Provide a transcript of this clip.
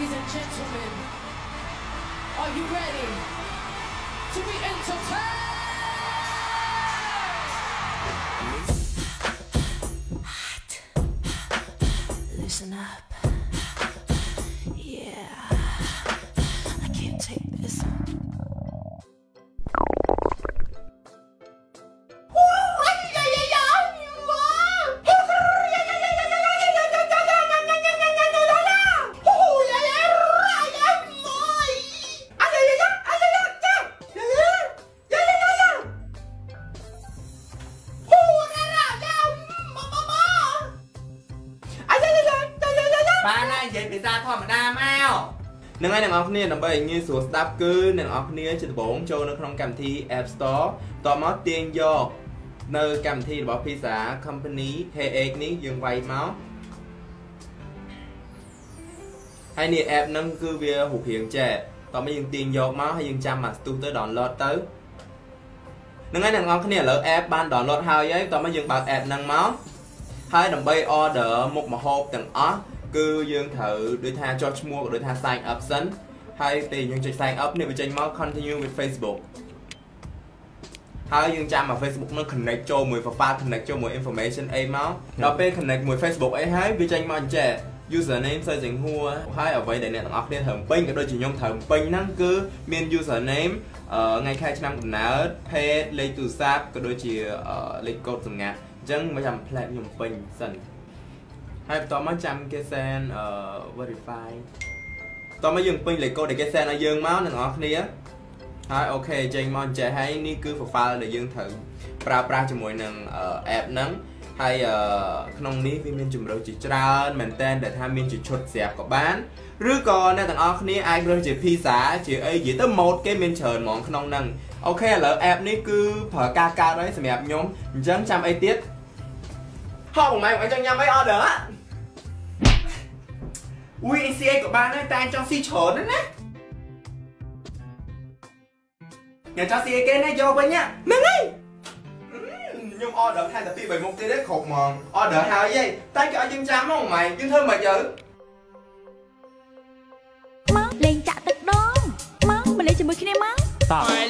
Ladies and gentlemen, are you ready to be entertained? បានហើយនិយាយភាសាធម្មតាមកនឹងហើយអ្នកនរគ្នាដើម្បីឲ្យងាយស្រួលស្ដាប់គឺអ្នកនរគ្នាជាដំបូងចូលនៅក្នុងកម្មវិធី App Store តមកទាញយកនៅកម្មវិធីរបស់ភាសា Company KX នេះយើងវាយមកហើយនេះ app ហ្នឹងគឺវារូបរាងចែកតមកយើងទាញយកមកហើយយើងចាំមកស្ទុះទៅ download ទៅនឹងហើយអ្នកនរគ្នាឥឡូវ app បាន download ហើយហើយតមកយើងបើក app ហ្នឹងមកហើយដើម្បី order មុខម្ហូបទាំងអស់ គឺយើងត្រូវដូចថាចុះឈ្មោះក៏ដូចថា sign up សិនហើយពេលយើងចុច sign up នេះវាចេញមក continue with Facebook ហើយយើងចាំមក Facebook នឹង connect ចូលមួយ profile connect ចូលមួយ information អីមកដល់ពេល connect មួយ Facebook អីហើយវាចេញមកអញ្ចេះ username សើចជាងហួរហើយអ្វីដែលអ្នកទាំងអស់គ្នាត្រូវពេញក៏ដូចជាខ្ញុំត្រូវពេញហ្នឹងគឺមាន username អឺថ្ងៃខែឆ្នាំកំណើត page លេខទូរស័ព្ទក៏ដូចជាអឺលេខកូដសម្ងាត់អញ្ចឹងមកចាំ plan ខ្ញុំពេញសិន ហើយបន្ទាប់មកចាំគេសែនអឺ verify តោះមកយើងពេញលេខកូដដែលគេសែនឲ្យយើងមកអ្នកទាំងអស់គ្នាហើយអូខេចេញមកអញ្ចេះហើយនេះគឺ profile ដែលយើងត្រូវប្រើប្រាស់ជាមួយនឹង app ហ្នឹងហើយក្នុងនេះវាមានជំរឿជាច្រើនមែនតើដែលថាមានជាឈុតស្រាប់ក៏បានឬក៏អ្នកទាំងអស់គ្នាអាចរើសជាភាសាជាអីនិយាយទៅ mode គេមានច្រើនហ្មងក្នុងហ្នឹងអូខេឥឡូវ app នេះគឺប្រើការកើតហើយសម្រាប់ខ្ញុំអញ្ចឹងចាំអីទៀតហោបងម៉ែបងអញ្ចឹងញ៉ាំអី order ហ៎ อุ้ย ACA ក៏បានដែរតែចង់ស៊ីច្រើនណាស់ណាញ៉ាំចង់ស៊ីអីគេណាយកវិញហ្នឹងហើយខ្ញុំ order ថែតែពី3មុខទៀតទេគ្រប់ហ្មង order ហើយឯងតែគេឲ្យយើងចាំហ្មងម៉ែយើងធ្វើមិនយើមកលេងចាក់ទឹកដងមកមកលេងជាមួយគ្នាមកតោះលេងញ៉ាំដល់